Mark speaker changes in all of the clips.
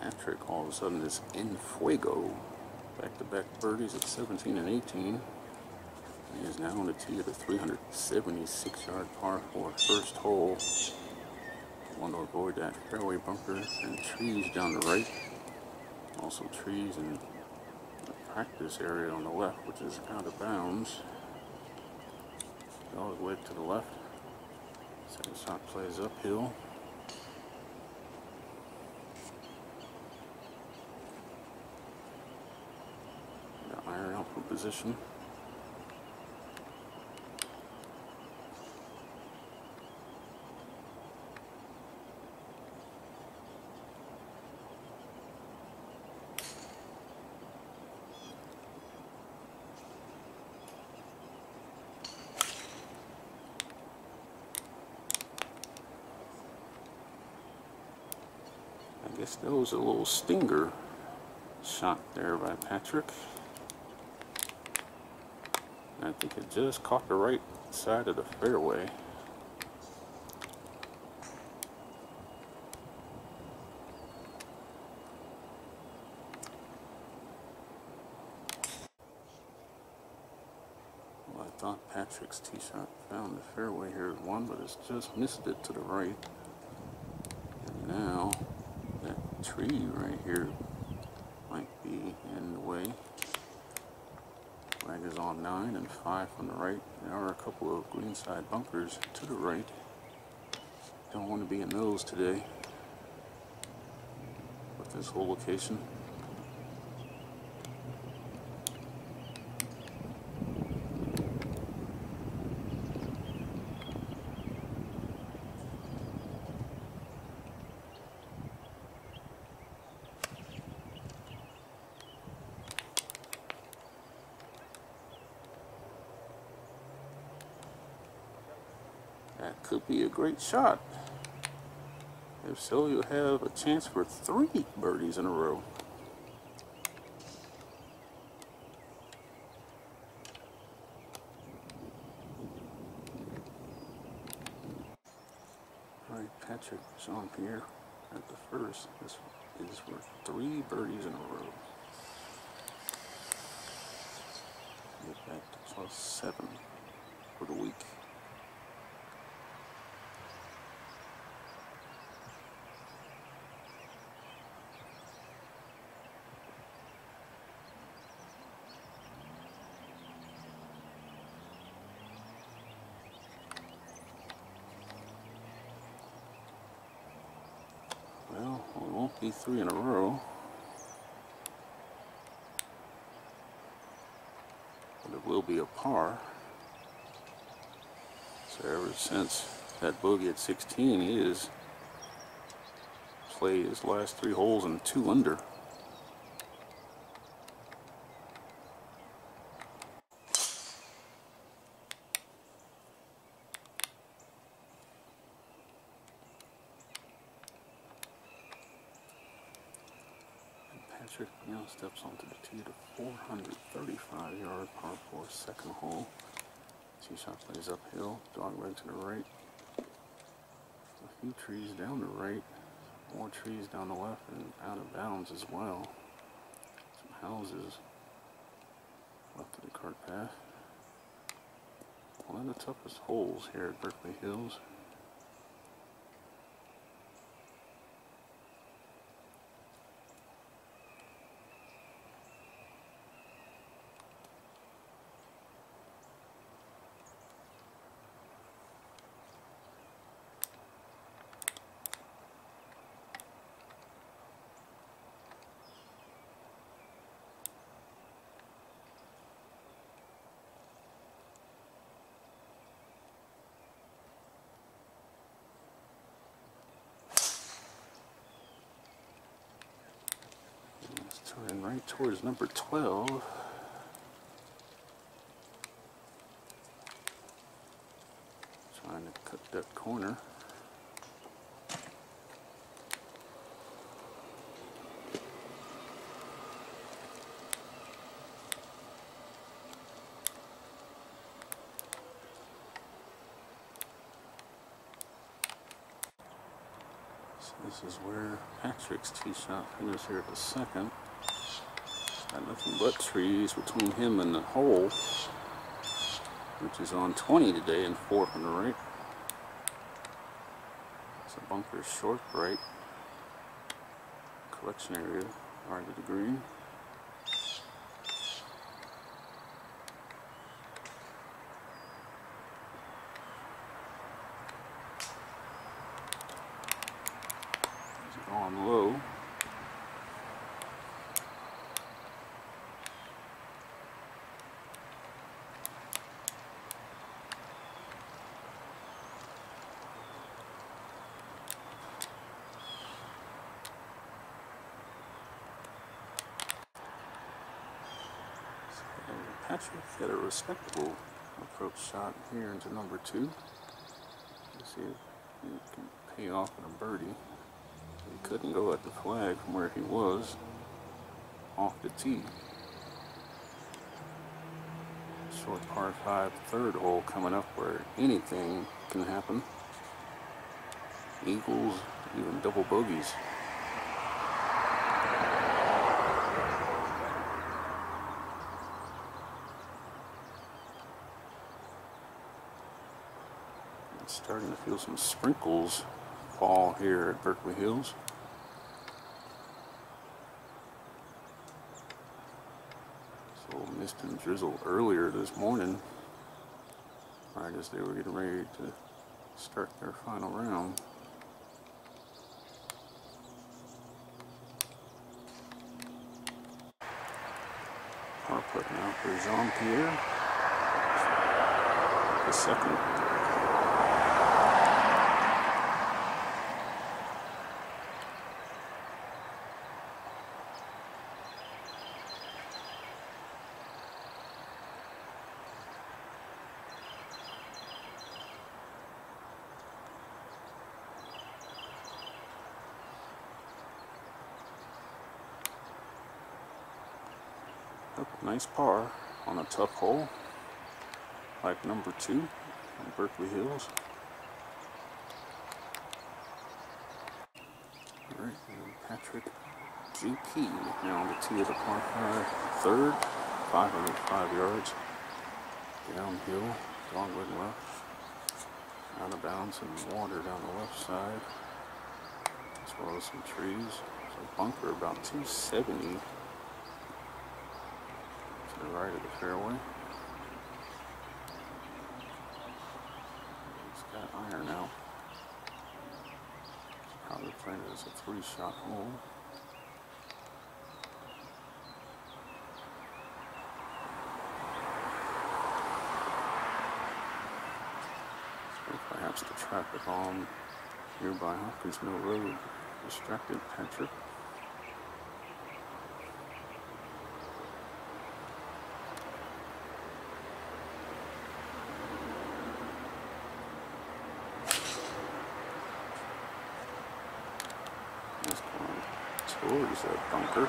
Speaker 1: Patrick all of a sudden is in fuego. Back-to-back birdies at 17 and 18. He is now on the tee of the 376 yard par for first hole. Want to avoid that fairway bunker and trees down the right. Also trees the practice area on the left, which is out of bounds. All the way to the left. Second shot plays uphill. The iron out for position. I guess that was a little stinger shot there by Patrick. I think it just caught the right side of the fairway. Well, I thought Patrick's tee shot found the fairway here at one, but it's just missed it to the right. And now that tree right here might be in the way. Is on 9 and 5 from the right. There are a couple of greenside bunkers to the right. Don't want to be in those today with this whole location. That could be a great shot. If so, you'll have a chance for three birdies in a row. All right, Patrick Jean Pierre at the first. This is for three birdies in a row. Get back to plus seven for the week. Well, it won't three in a row. But it will be a par. So ever since that bogey at 16, he has played his last three holes in two under. And Patrick now steps onto the tee to 435 yard par 4 second hole. Tee shot plays uphill, dog leg to the right. A few trees down the right, more trees down the left, and out of bounds as well. Some houses left of the cart path. One of the toughest holes here at Berkeley Hills. It's turning right towards number 12. Trying to cut that corner. So this is where Patrick's tee shot finished here at the second. Nothing but trees between him and the hole, which is on 20 today and four from the right. A bunker short right. Collection area, right of the green. It's on low. Patrick had a respectable approach shot here into number two. Let's see if he can pay off with a birdie. He couldn't go at the flag from where he was off the tee. Short par five, third hole coming up where anything can happen. Eagles, even double bogeys. Starting to feel some sprinkles fall here at Berkeley Hills. So mist and drizzle earlier this morning, right as they were getting ready to start their final round. We're putting out for Jean Pierre. The second nice par on a tough hole, like number two on Berkeley Hills. Patrick GP now on the tee of the par five, third, 505 yards, downhill, dogleg left, out of bounds and water down the left side, as well as some trees. So bunker about 270 to the right of the fairway. He's got iron out. Probably playing it as a three shot hole. Perhaps the traffic on nearby Hopkins Mill Road distracted Patrick. Just going towards that bunker.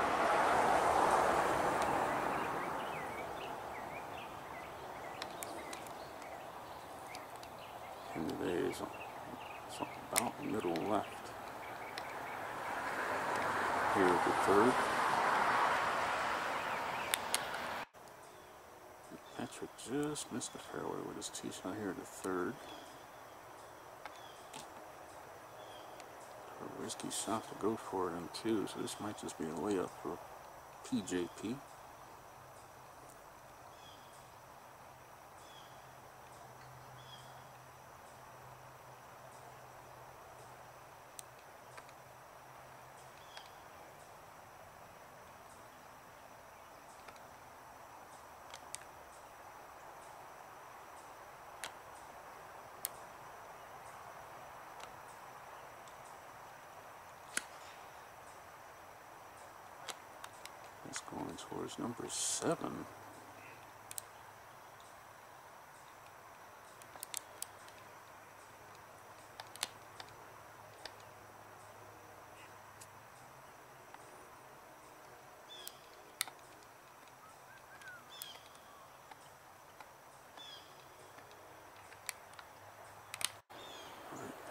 Speaker 1: Today is it's about middle left. Here at the third. Patrick just missed the fairway with his tee shot here at the third. A risky shot to go for it in two, so this might just be a layup for PJP. It's going towards number seven.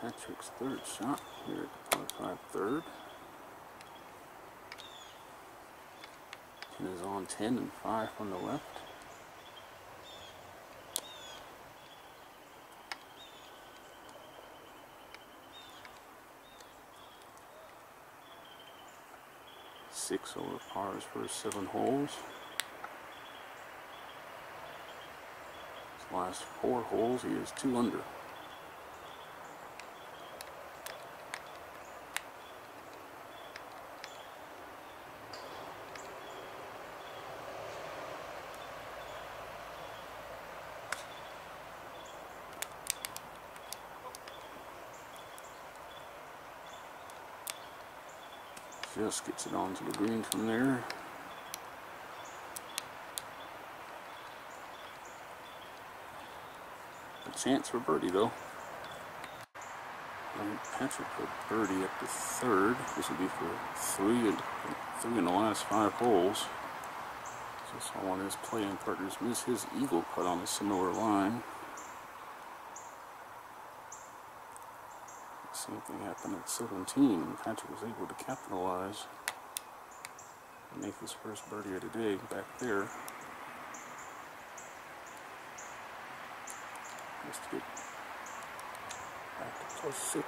Speaker 1: Patrick's third shot here at the par 5 third. And is on 10 and 5 from the left. Six over pars for seven holes. His last four holes, he is two under. Just gets it onto the green from there. A chance for birdie though. And Patrick put birdie up to third. This would be for three and three in the last five holes. Just saw one of his playing partners miss his eagle putt on a similar line. Same thing happened at 17. Patrick was able to capitalize and make his first birdie of the day back there. Just to get back to plus six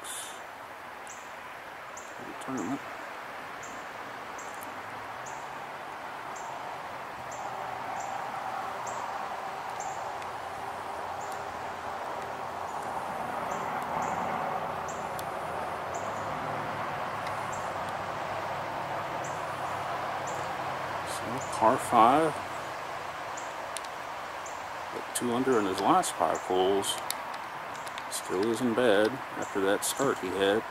Speaker 1: for the tournament. par 5. But 2 under in his last 5 holes. Still isn't bad after that start he had.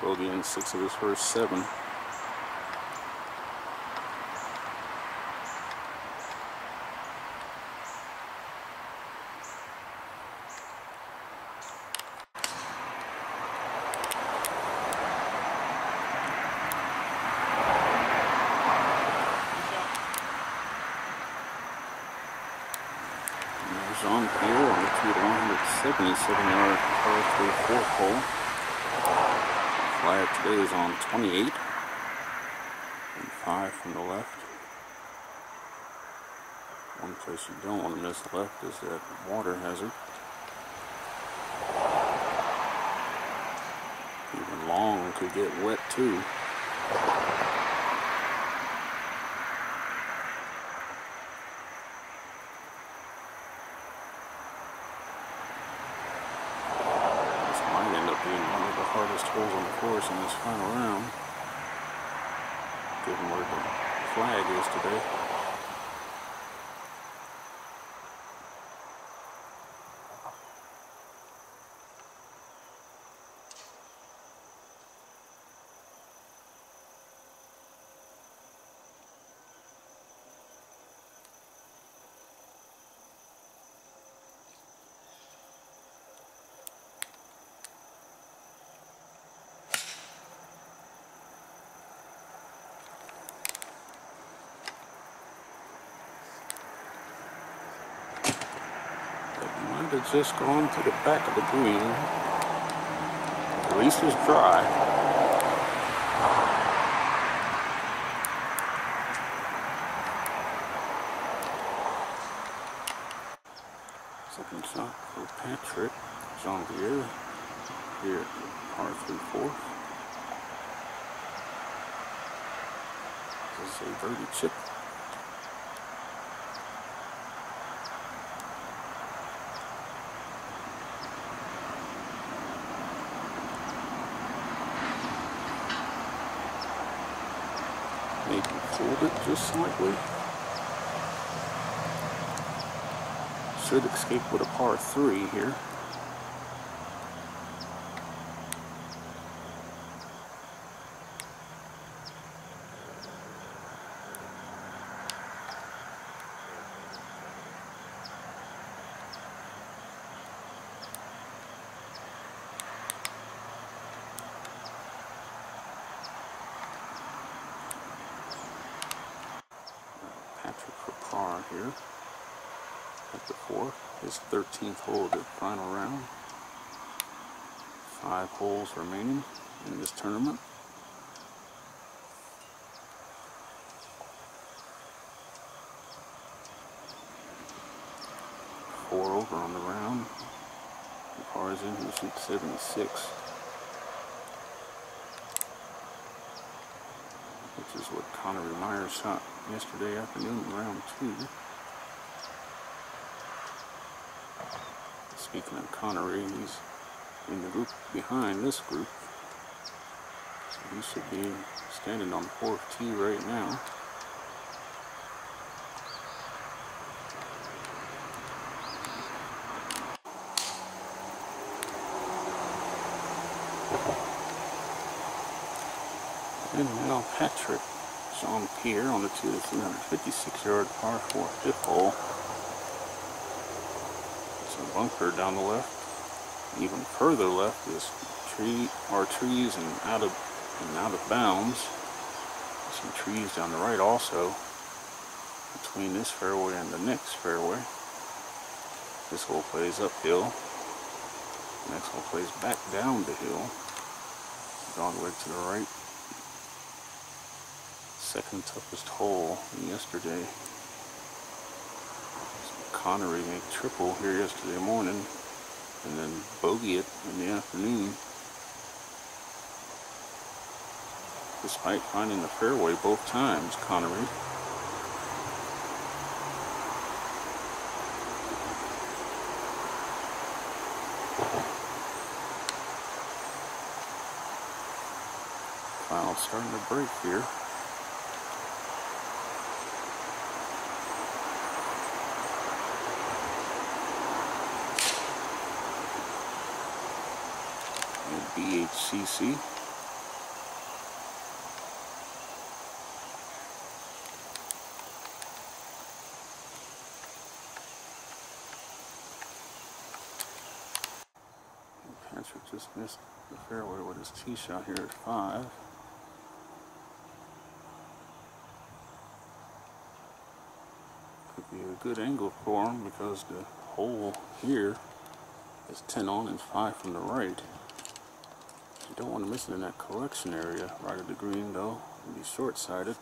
Speaker 1: Bogey in 6 of his first 7. 28 and 5 from the left. One place you don't want to miss left is that water hazard. Even long could get wet too. Hardest holes on the course in this final round, given where the flag is today. Might have just gone to the back of the green. At least it's dry. Second shot for Patrick Jean-Pierre here at par 3 4. This is a birdie chip just. Should escape with a par 3 here. Patrick for par here at the fourth, his 13th hole of the final round. five holes remaining in this tournament. Four over on the round. The car is in who shoots 76. Which is what Connery Myers shot yesterday afternoon in round two. Speaking of Connery, he's in the group behind this group. So he should be standing on the fourth tee right now. And now Patrick Jean Pierre on the 2 356 yard par 4 fifth hole. Bunker down the left. Even further left is tree or trees and out of and out of bounds. Some trees down the right also between this fairway and the next fairway. This hole plays uphill. Next hole plays back down the hill. All the way to the right second toughest hole yesterday. Connery made triple here yesterday morning and then bogey it in the afternoon. Despite finding the fairway both times, Connery. Clouds starting to break here. BHCC. Patrick just missed the fairway with his tee shot here at five. Could be a good angle for him because the hole here is 10 on and 5 from the right. Don't want to miss it in that collection area right of the green though. Be short-sighted.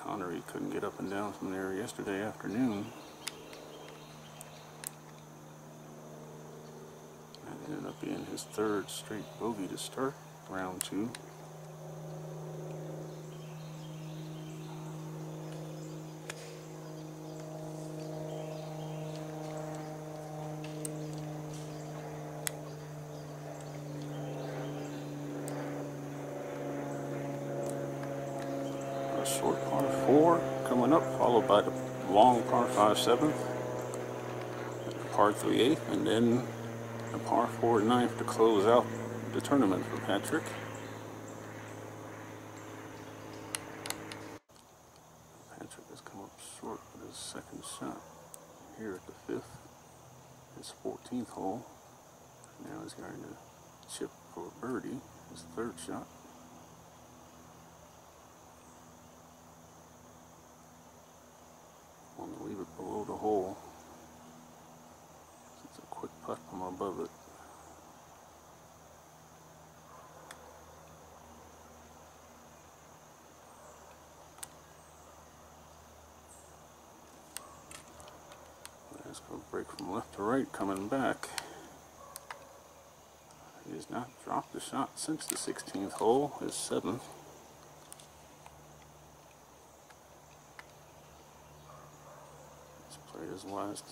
Speaker 1: Connery couldn't get up and down from there yesterday afternoon. That ended up being his third straight bogey to start round two. short par four coming up, followed by the long par five seventh, par three eighth, and then a par four ninth to close out the tournament for Patrick. Patrick has come up short with his second shot here at the fifth, his 14th hole. Now he's going to chip for birdie, his third shot. want to below the hole. It's a quick putt from above it. Let's go break from left to right coming back. He has not dropped a shot since the 16th hole, his 7th. Last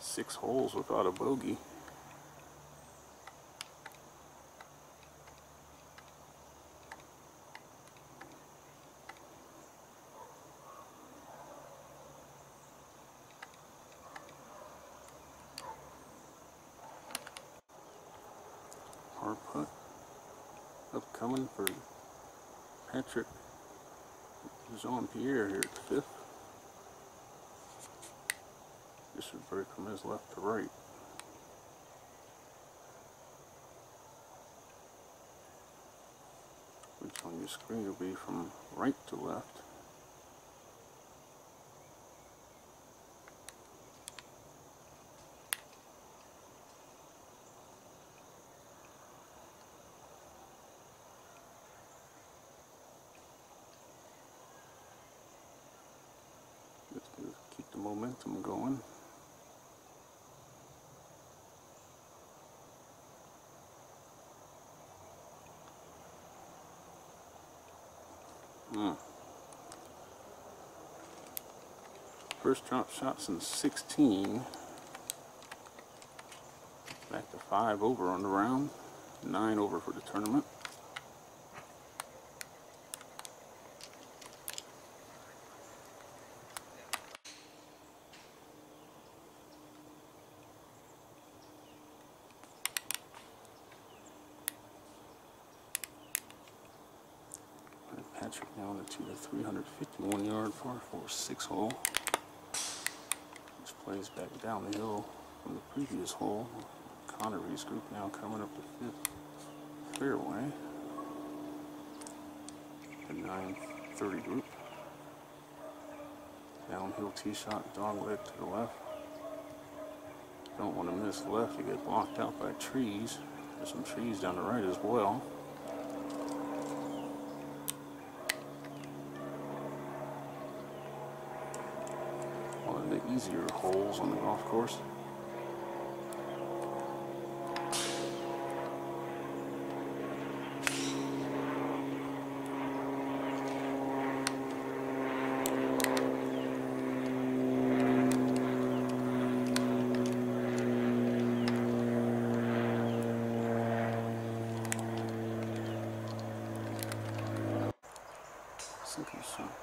Speaker 1: six holes without a bogey. Hard putt upcoming for Patrick Jean Pierre here at the fifth. This should break from his left to right. Which on your screen will be from right to left. momentum going. First drop shots in 16. Back to 5 over on the round. 9 over for the tournament. Patrick down to the 351 yard par 4 6 hole, which plays back down the hill from the previous hole. Connery's group now coming up the fifth fairway. The 930 group. Downhill tee shot, dog leg to the left. Don't want to miss left, you get blocked out by trees. There's some trees down the right as well. Easier holes on the golf course.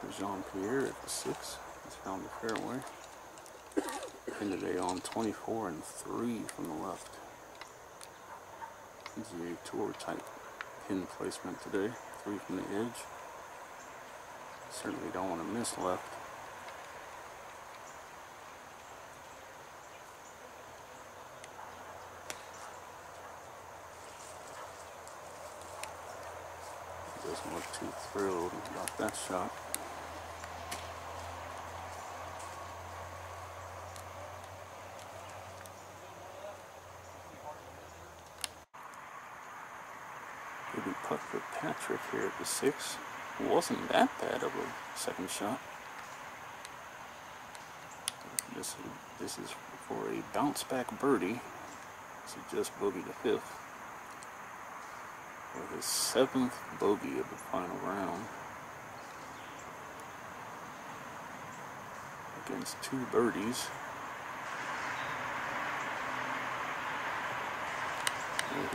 Speaker 1: For Jean-Pierre at the six. He's found the fairway. And today on 24 and 3 from the left. PGA Tour type pin placement today. 3 from the edge. Certainly don't want to miss left. Doesn't look too thrilled about that shot. Putt for Patrick here at the six. Wasn't that bad of a second shot. This is, this is for a bounce back birdie. Is just bogey the fifth. For his seventh bogey of the final round. Against two birdies.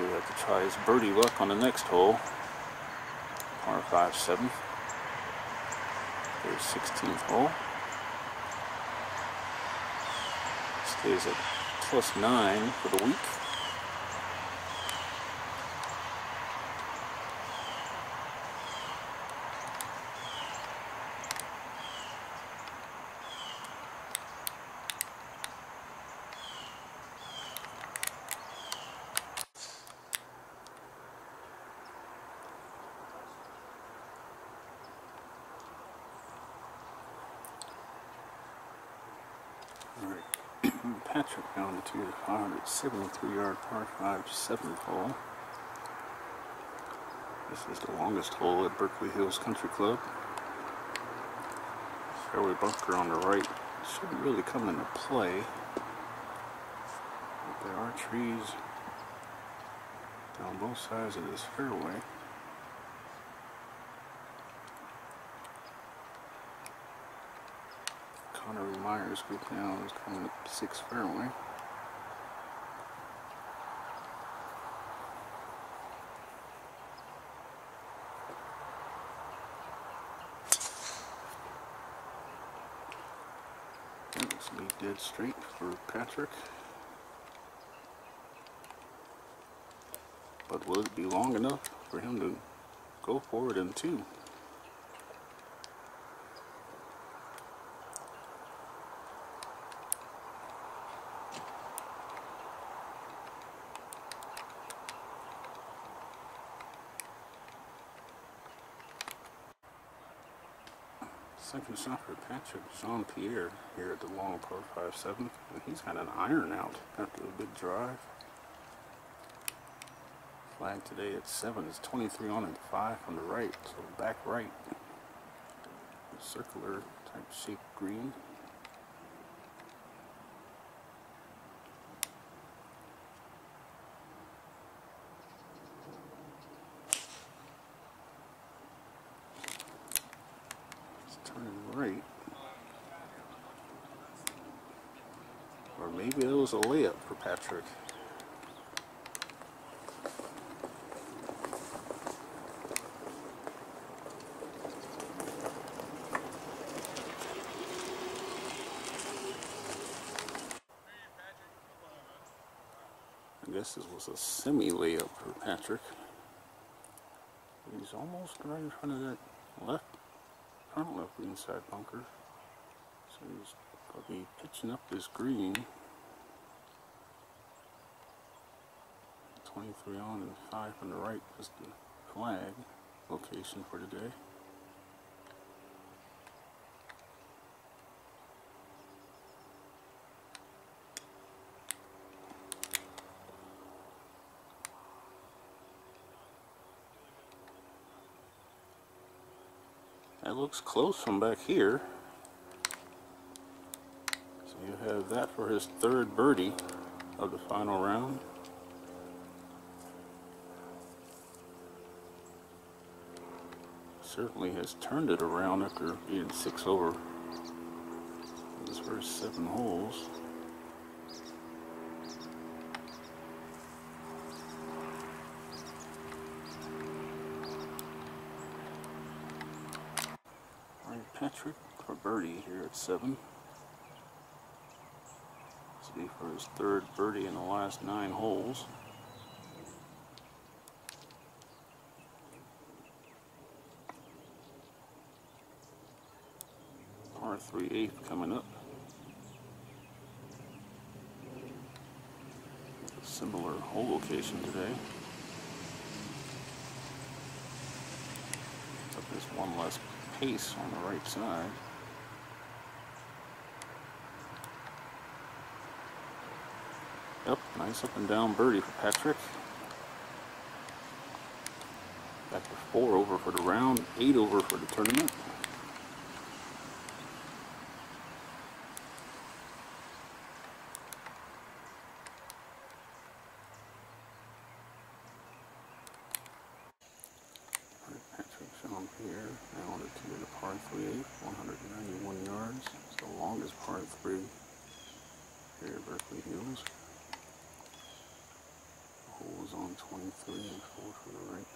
Speaker 1: He'll have to try his birdie luck on the next hole. Par 5 7. There's 16th hole. Stays at plus 9 for the week. Patrick down to the 573 yard par 5 7th hole. This is the longest hole at Berkeley Hills Country Club. Fairway bunker on the right shouldn't really come into play. But there are trees down both sides of this fairway. Group now is coming up six fairway. Let's dead straight for Patrick. But will it be long enough for him to go forward in two? Second shot for Patrick Jean-Pierre here at the long par 5-7. And he's got an iron out after a big drive. Flag today at 7 is 23 on and 5 on the right, so back right. Circular type shape green. Or maybe it was a layup for Patrick. I guess this was a semi layup for Patrick. He's almost right in front of that left, front left inside bunker. So he's be pitching up this green. 23 on and 5 from the right is the flag location for today. That looks close from back here. So you have that for his third birdie of the final round. Certainly has turned it around after being six over his first seven holes. Patrick for birdie here at 7. This will be for his third birdie in the last nine holes. Par 3 eighth coming up. Similar hole location today. Except there's one less pace on the right side. Yep, nice up and down birdie for Patrick. Back to four over for the round, eight over for the tournament. here. Now on the two the par 3 191 yards. It's the longest par 3 here at Berkeley Hills. The hole is on 23 and 4 for the right.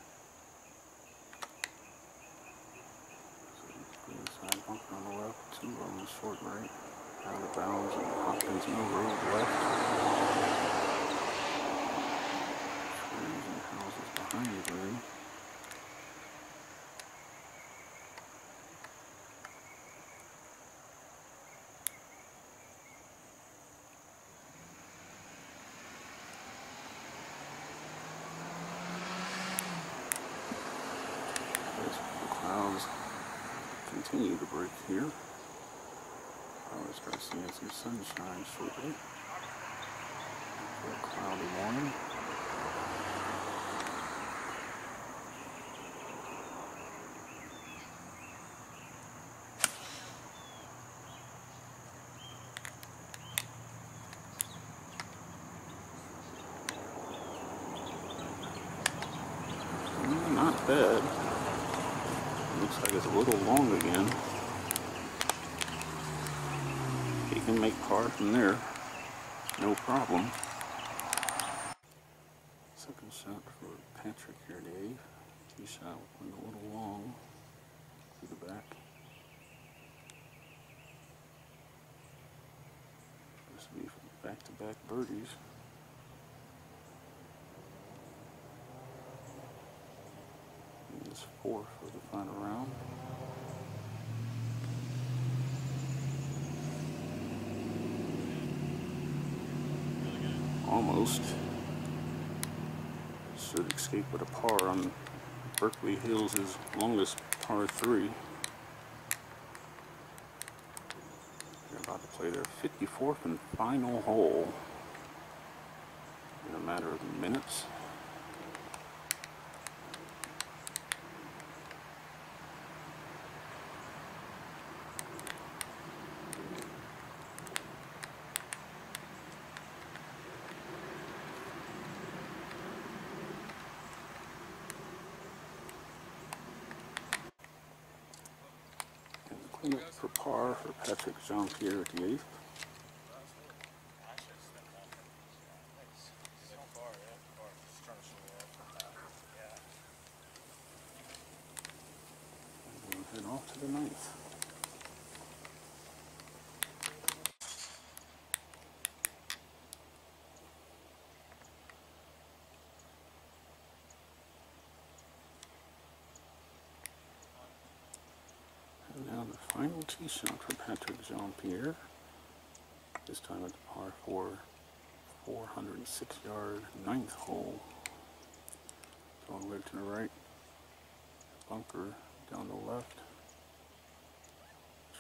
Speaker 1: So green side bunker on the left, two on the short right. Out of bounds and Hopkins Mill Road left. Trees and houses behind the green. Continue to break here. Probably start seeing some sunshine shortly. a cloudy morning. Mm, not bad looks like it's a little long again. He can make par from there, no problem. Second shot for Patrick here, Dave. Tee shot went a little long to the back. This will be back-to-back -back birdies. four for the final round. Almost. Should escape with a par on Berkeley Hills' longest par three. They're about to play their 54th and final hole in a matter of minutes. For par for Patrick Jean-Pierre the eighth. And off to the ninth. And now the final tee shot for Patrick Jean-Pierre. This time at the par 4, 406 yard ninth hole. Going way to the right. Bunker down the left.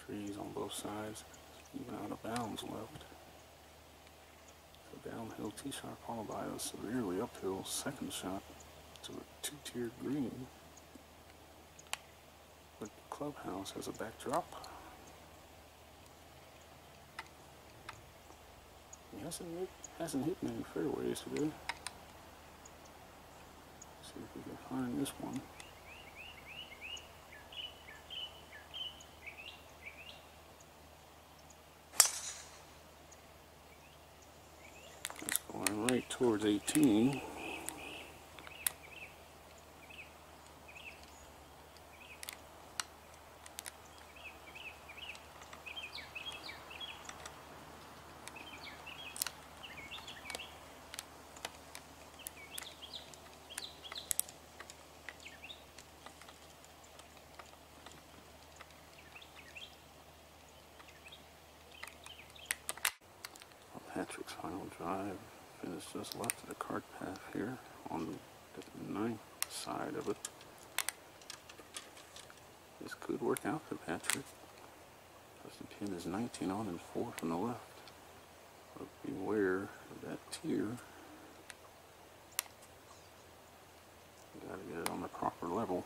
Speaker 1: Trees on both sides. Even out of bounds left. So downhill tee shot followed by a severely uphill second shot to a two-tiered green. Clubhouse has a backdrop. Hasn't hit, hasn't hit many fairways today. See if we can find this one. That's going right towards 18. Patrick's final drive just left of the cart path here on the ninth side of it. This could work out for Patrick. The pin is 19 on and 4 from the left. But beware of that tier. You gotta get it on the proper level.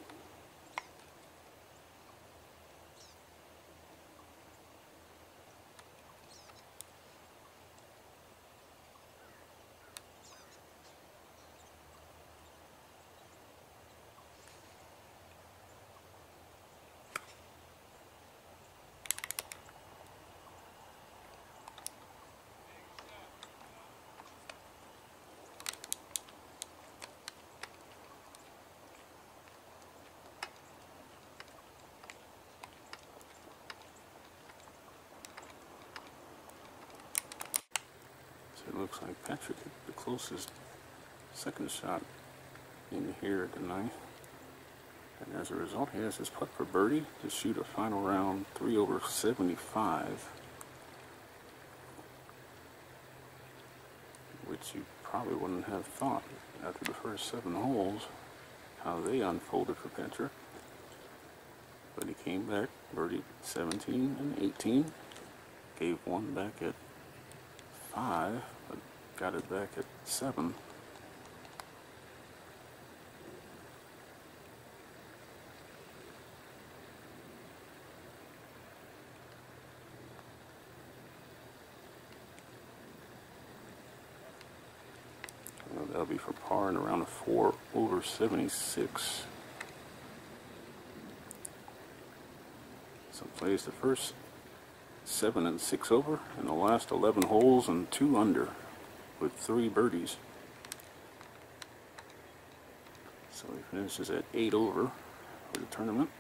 Speaker 1: Looks like Patrick hit the closest second shot in here tonight. And as a result, he has his putt for birdie to shoot a final round 3 over 75. Which you probably wouldn't have thought after the first seven holes how they unfolded for Patrick. But he came back, birdie 17 and 18, gave one back at 5, but got it back at 7. Uh, that'll be for par and around a 4 over 76. So plays the first 7 and 6 over and the last 11 holes and 2 under with 3 birdies. So he finishes at 8 over for the tournament.